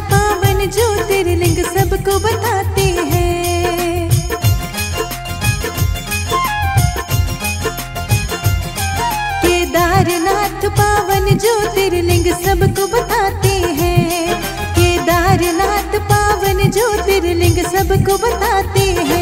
पावन ज्योतिर्लिंग सबको बताते हैं। केदारनाथ पावन ज्योतिर्लिंग सबको बताते हैं। केदारनाथ पावन ज्योतिर्लिंग सबको बताते हैं।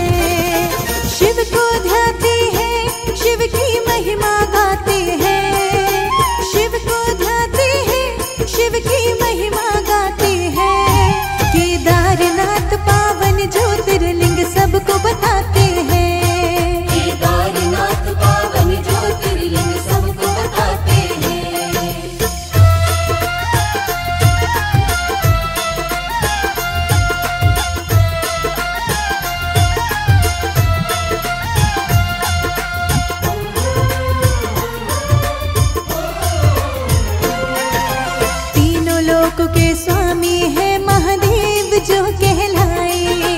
लोक के स्वामी है महादेव जो कहलाए।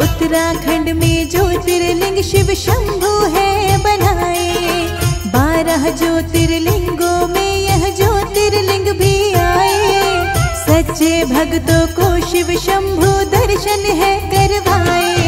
उत्तराखंड में ज्योतिर्लिंग शिव शंभु है बनाए। बारह ज्योतिर्लिंगों में यह ज्योतिर्लिंग भी आए। सच्चे भक्तों को शिव शंभु दर्शन है करवाए।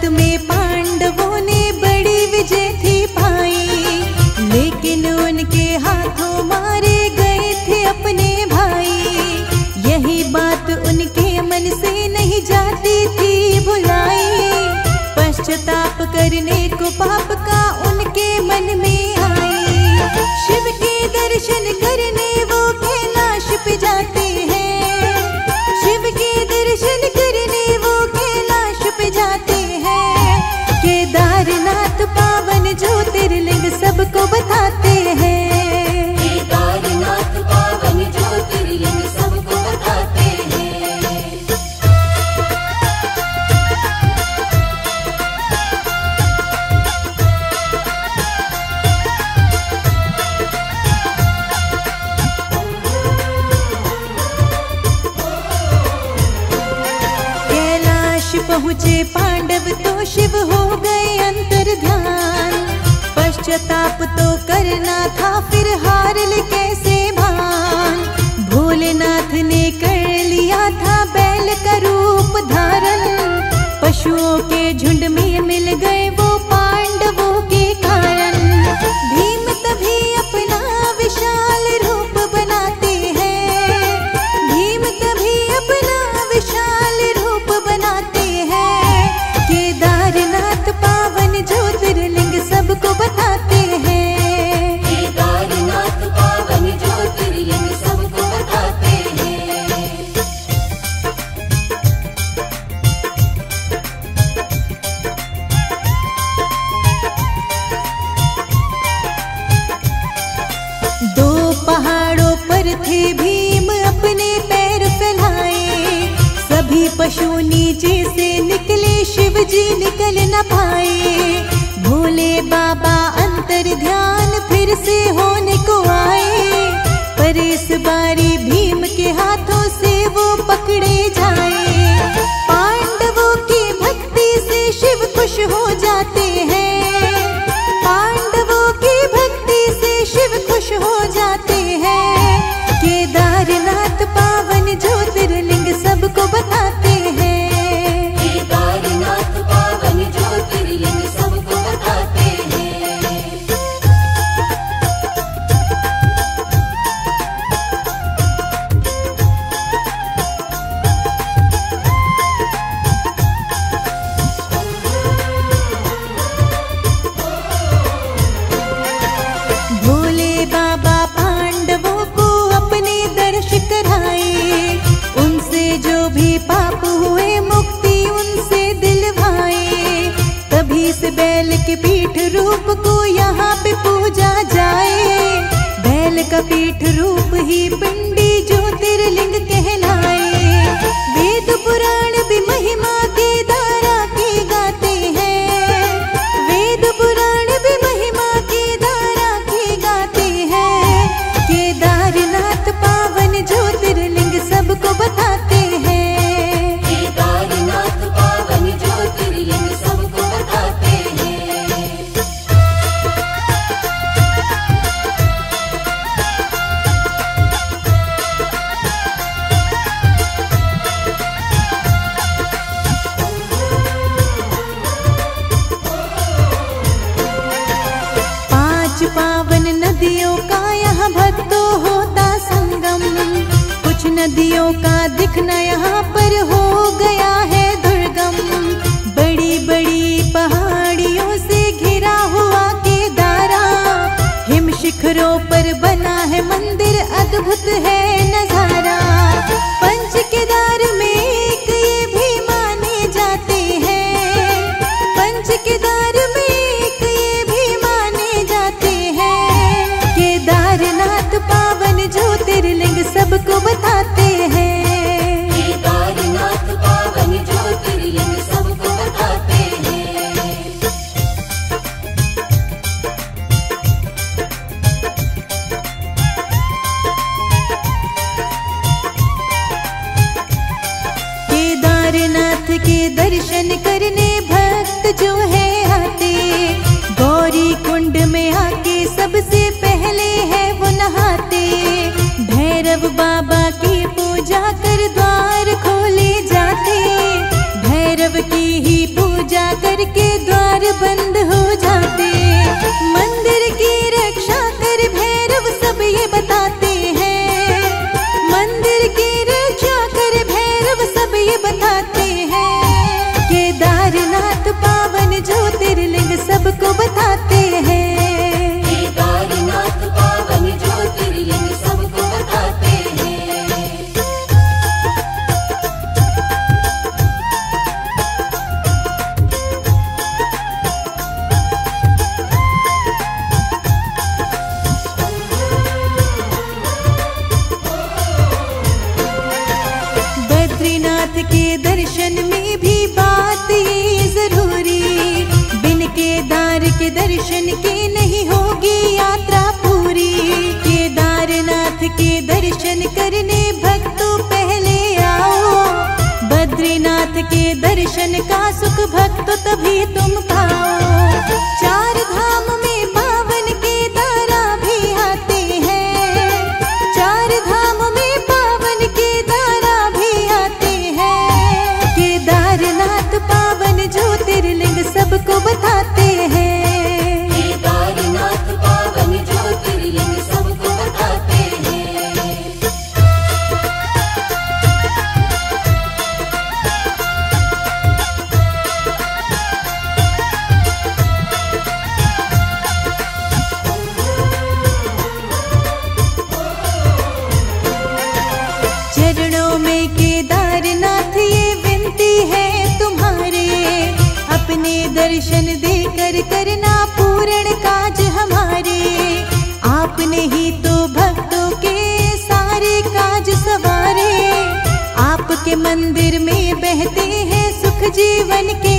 महाभारत में पांडवों ने बड़ी विजय थी पाई। लेकिन उनके हाथों मारे गए थे अपने भाई। यही बात उनके मन से नहीं जाती थी भुलाई। पश्चाताप करने को पाप का उनके मन में आई। शिव के दर्शन करने वो कैलाश पे जाते हैं। ज्योतिर्लिंग सबको बताते हैं। केदारनाथ पावन ज्योतिर्लिंग सबको बताते हैं कैलाश पहुँचे पांडव तो शिव हो गए। पश्चाताप तो करना था फिर हार ले कैसे भान? भोलेनाथ ने कर लिया था बैल का रूप धारण। पशुओं के झुंड में मिल गए वो पांडवों पशु नीचे से निकले शिव जी निकल न पाए। भोले बाबा अंतर ध्यान फिर से होने को आए। पर इस बारी नदियों का दिखना यहाँ पर हो गया है दुर्गम। बड़ी बड़ी पहाड़ियों से घिरा हुआ केदारा। हिम शिखरों पर बना है मंदिर अद्भुत है। दर्शन कर दर्शन देकर करना पूर्ण काज हमारे। आपने ही तो भक्तों के सारे काज सवारे। आपके मंदिर में बहते हैं सुख जीवन के